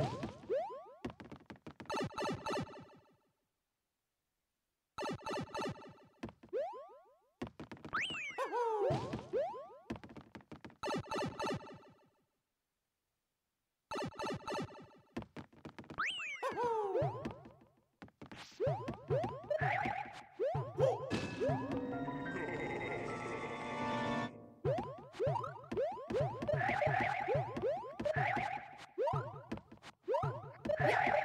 Woo! Woo!